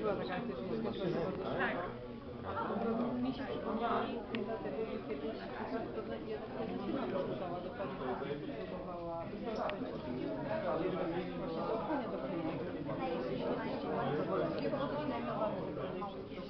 była taka aktywność. Tak. Mi się przypomniała, dlatego że kiedyś jedna firma przyszła do pani, która próbowała właśnie zaufanie do klientów. Bardzo wolno. Kiedy to się najmowało, że wszystkie